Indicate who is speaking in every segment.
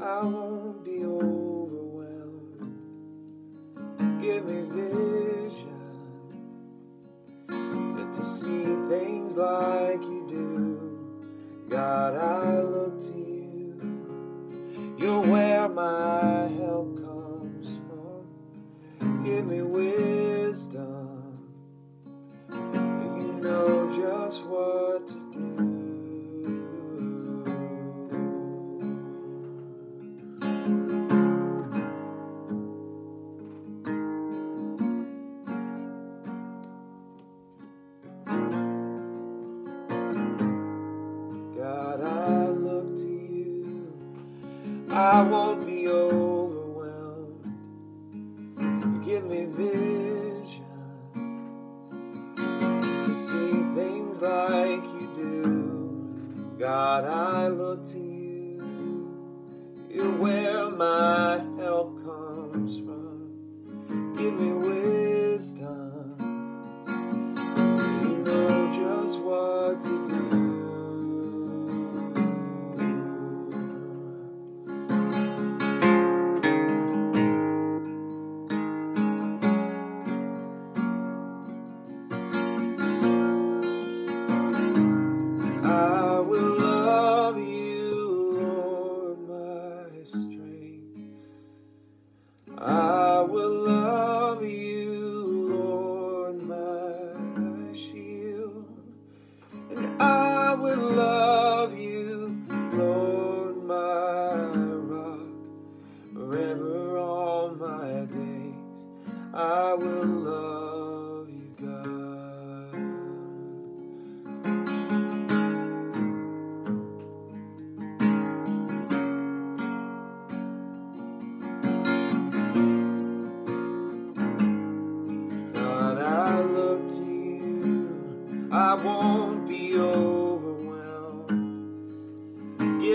Speaker 1: I won't be overwhelmed. Give me vision, but to see things like you do. God, I look to you. You're where my help comes from. Give me wisdom. You know just what I won't be overwhelmed. Give me vision to see things like you do. God, I look to you. You're where my help comes from. Give me wisdom. I will love you, Lord, my rock. Forever all my days, I will love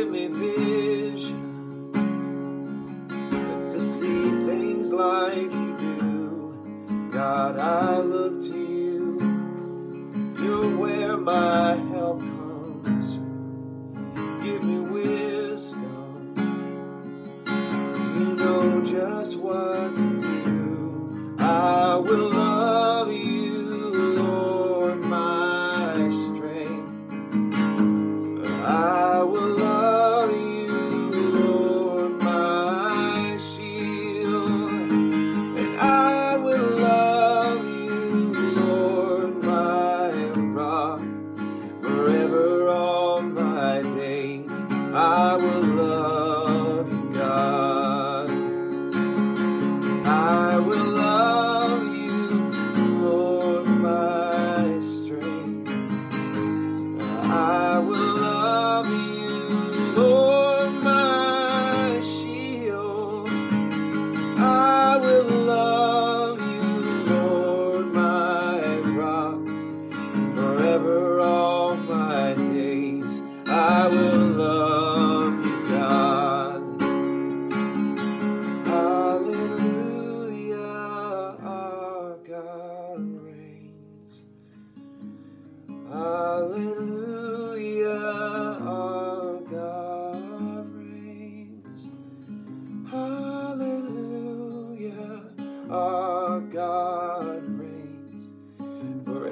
Speaker 1: Give me vision but to see things like you do. God, I look to you. You're where my help my days, I will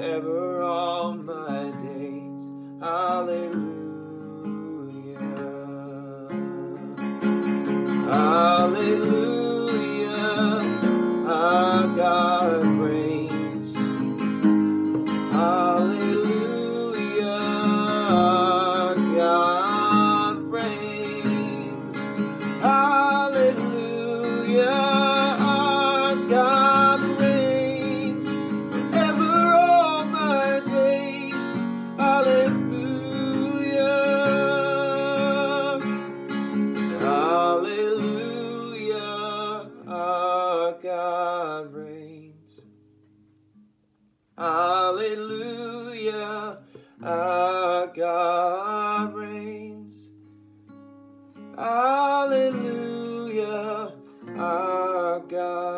Speaker 1: Forever Hallelujah, our God reigns. Hallelujah, our God